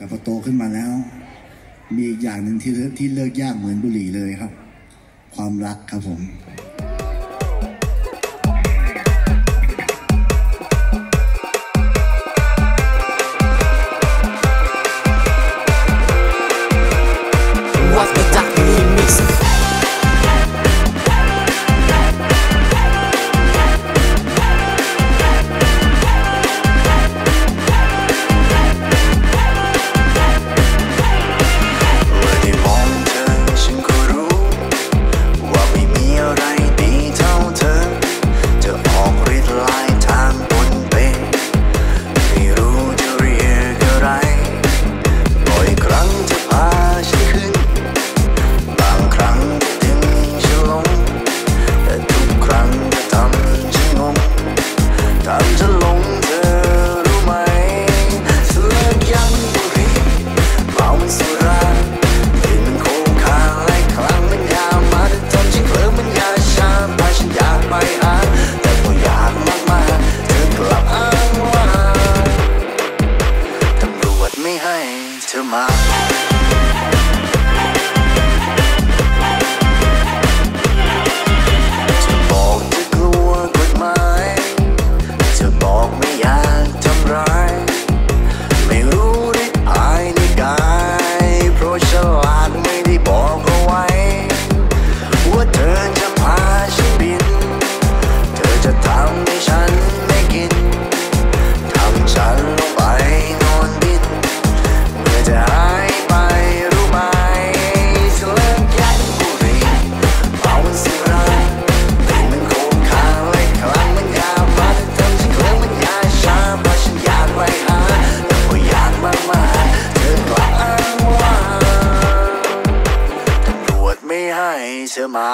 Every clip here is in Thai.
แต่พอโตขึ้นมาแล้ว มีอีกอย่างหนึ่งที่ที่เลิกยากเหมือนบุหรี่เลยครับ ความรักครับผม 车马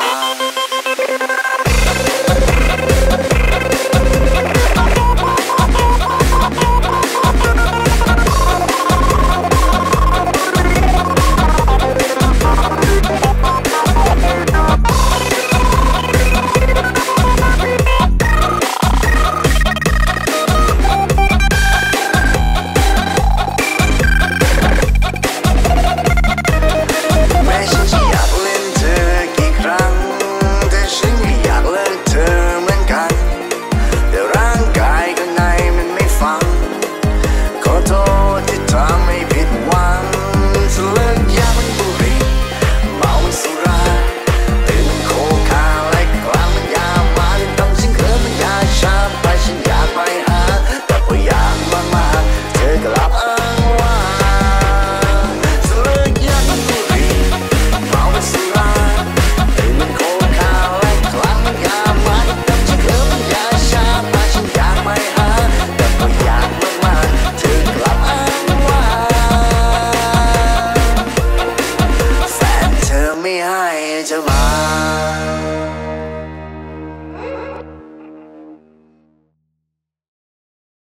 time.